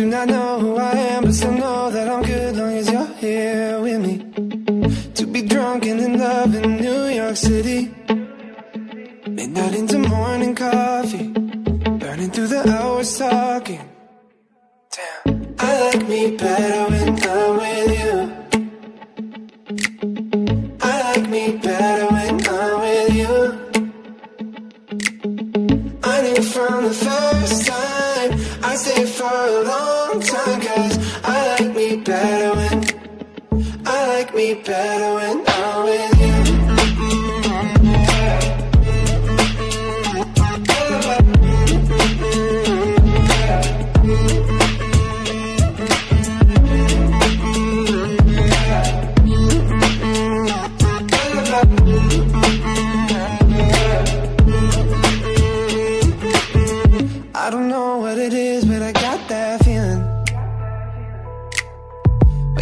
do not know who I am, but still know that I'm good long as you're here with me. To be drunk and in love in New York City. Midnight into morning coffee. Burning through the hours talking. Damn. I like me better when I'm with you. I like me better when I'm with you. I knew from the first stayed for a long time Cause I like me better when I like me better when I'm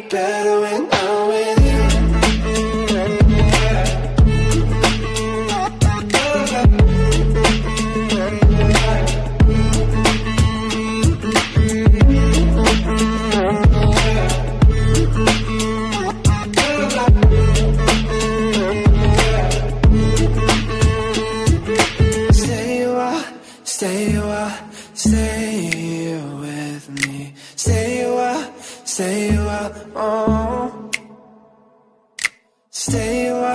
better when I'm with you Stay a while, stay a while, stay with me. Stay a while, stay oh. Stay a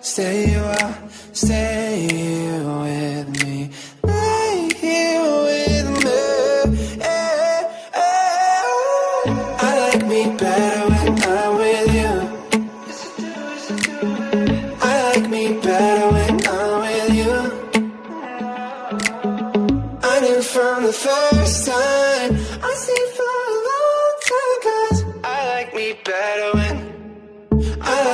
stay a stay with me. Lay here with me. eh, eh. I like me better when I'm with you. I like me better when I'm with you. I knew from the first time I stayed